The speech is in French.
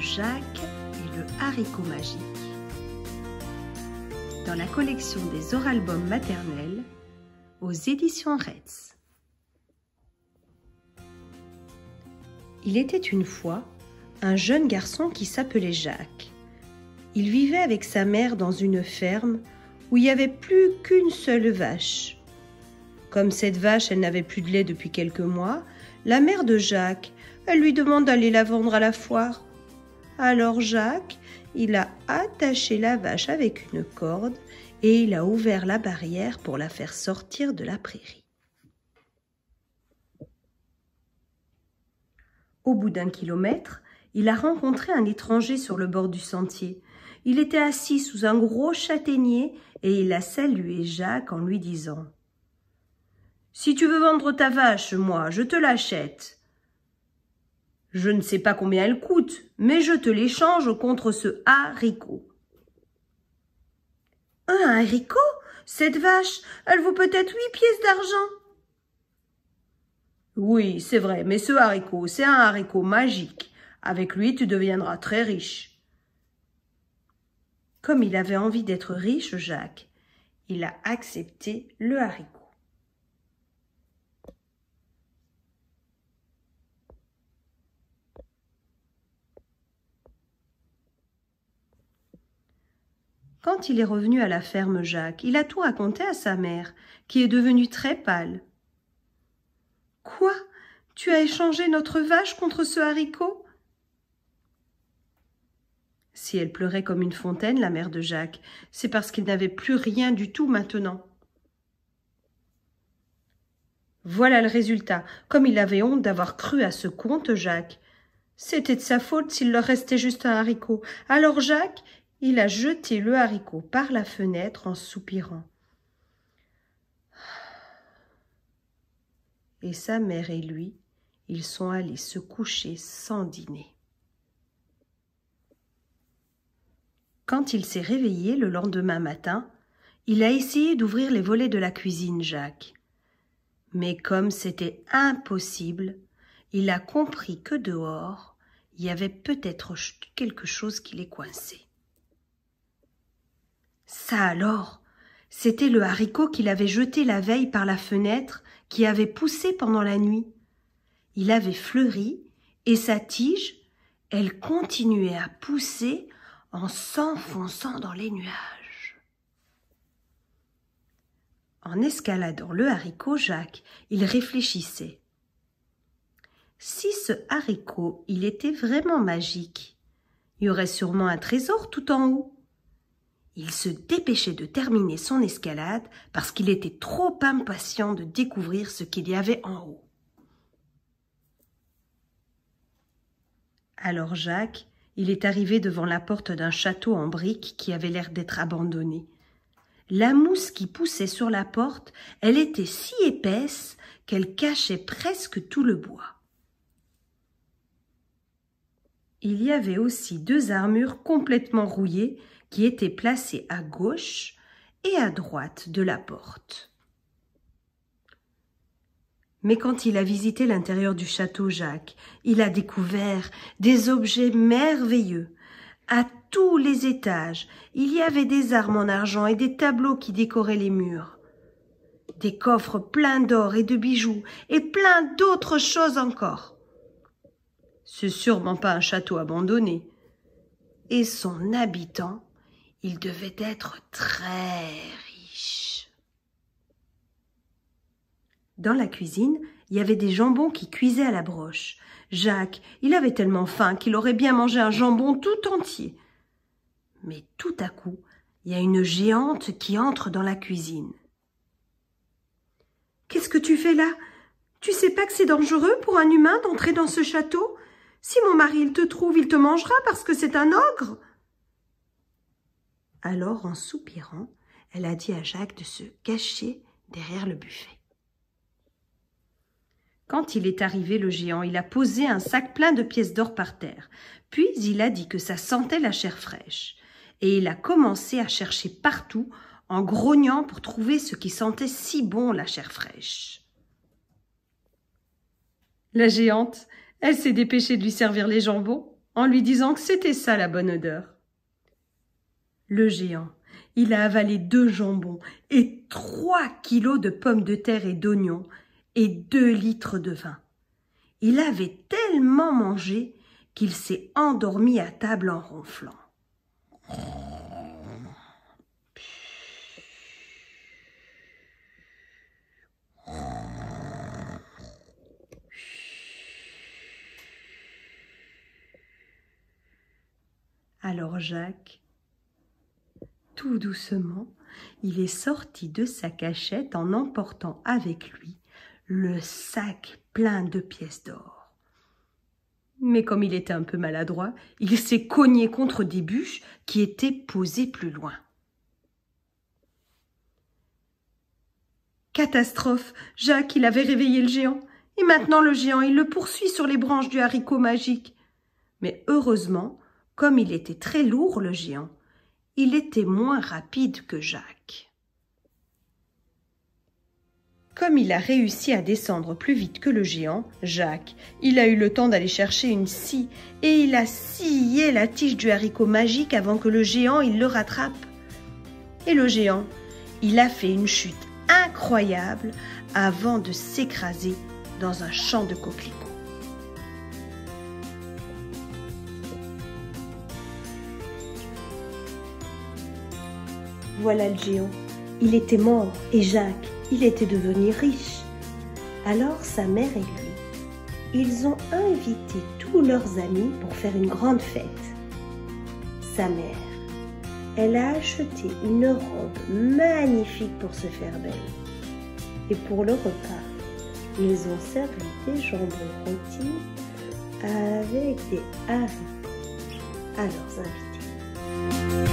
Jacques et le haricot magique. Dans la collection des oralbums maternels aux éditions Retz. Il était une fois un jeune garçon qui s'appelait Jacques. Il vivait avec sa mère dans une ferme où il n'y avait plus qu'une seule vache. Comme cette vache, elle n'avait plus de lait depuis quelques mois, la mère de Jacques, elle lui demande d'aller la vendre à la foire. Alors Jacques, il a attaché la vache avec une corde et il a ouvert la barrière pour la faire sortir de la prairie. Au bout d'un kilomètre, il a rencontré un étranger sur le bord du sentier. Il était assis sous un gros châtaignier et il a salué Jacques en lui disant si tu veux vendre ta vache, moi, je te l'achète. Je ne sais pas combien elle coûte, mais je te l'échange contre ce haricot. Un haricot? Cette vache, elle vaut peut-être huit pièces d'argent. Oui, c'est vrai, mais ce haricot, c'est un haricot magique. Avec lui, tu deviendras très riche. Comme il avait envie d'être riche, Jacques, il a accepté le haricot. Quand il est revenu à la ferme Jacques, il a tout raconté à sa mère, qui est devenue très pâle. Quoi? Tu as échangé notre vache contre ce haricot? Si elle pleurait comme une fontaine, la mère de Jacques, c'est parce qu'il n'avait plus rien du tout maintenant. Voilà le résultat. Comme il avait honte d'avoir cru à ce conte, Jacques. C'était de sa faute s'il leur restait juste un haricot. Alors Jacques, il a jeté le haricot par la fenêtre en soupirant. Et sa mère et lui, ils sont allés se coucher sans dîner. Quand il s'est réveillé le lendemain matin, il a essayé d'ouvrir les volets de la cuisine, Jacques. Mais comme c'était impossible, il a compris que dehors, il y avait peut-être quelque chose qui les coinçait. Ça alors C'était le haricot qu'il avait jeté la veille par la fenêtre, qui avait poussé pendant la nuit. Il avait fleuri, et sa tige, elle continuait à pousser en s'enfonçant dans les nuages. En escaladant le haricot, Jacques, il réfléchissait. Si ce haricot, il était vraiment magique, il y aurait sûrement un trésor tout en haut. Il se dépêchait de terminer son escalade parce qu'il était trop impatient de découvrir ce qu'il y avait en haut. Alors Jacques, il est arrivé devant la porte d'un château en briques qui avait l'air d'être abandonné. La mousse qui poussait sur la porte, elle était si épaisse qu'elle cachait presque tout le bois. Il y avait aussi deux armures complètement rouillées qui était placé à gauche et à droite de la porte. Mais quand il a visité l'intérieur du château Jacques, il a découvert des objets merveilleux. À tous les étages, il y avait des armes en argent et des tableaux qui décoraient les murs. Des coffres pleins d'or et de bijoux et plein d'autres choses encore. C'est sûrement pas un château abandonné. Et son habitant il devait être très riche. Dans la cuisine, il y avait des jambons qui cuisaient à la broche. Jacques, il avait tellement faim qu'il aurait bien mangé un jambon tout entier. Mais tout à coup, il y a une géante qui entre dans la cuisine. Qu'est-ce que tu fais là? Tu sais pas que c'est dangereux pour un humain d'entrer dans ce château? Si mon mari il te trouve, il te mangera parce que c'est un ogre. Alors, en soupirant, elle a dit à Jacques de se cacher derrière le buffet. Quand il est arrivé, le géant, il a posé un sac plein de pièces d'or par terre. Puis il a dit que ça sentait la chair fraîche. Et il a commencé à chercher partout, en grognant pour trouver ce qui sentait si bon la chair fraîche. La géante, elle s'est dépêchée de lui servir les jambons. en lui disant que c'était ça la bonne odeur. Le géant, il a avalé deux jambons et trois kilos de pommes de terre et d'oignons et deux litres de vin. Il avait tellement mangé qu'il s'est endormi à table en ronflant. Alors Jacques, tout doucement, il est sorti de sa cachette en emportant avec lui le sac plein de pièces d'or. Mais comme il était un peu maladroit, il s'est cogné contre des bûches qui étaient posées plus loin. Catastrophe Jacques, il avait réveillé le géant. Et maintenant le géant, il le poursuit sur les branches du haricot magique. Mais heureusement, comme il était très lourd, le géant, il était moins rapide que Jacques. Comme il a réussi à descendre plus vite que le géant, Jacques, il a eu le temps d'aller chercher une scie et il a scié la tige du haricot magique avant que le géant il le rattrape. Et le géant, il a fait une chute incroyable avant de s'écraser dans un champ de coquelicots. Voilà le géant. Il était mort et Jacques, il était devenu riche. Alors sa mère et lui, ils ont invité tous leurs amis pour faire une grande fête. Sa mère, elle a acheté une robe magnifique pour se faire belle. Et pour le repas, ils ont servi des jambons rôtis avec des haricots à leurs invités.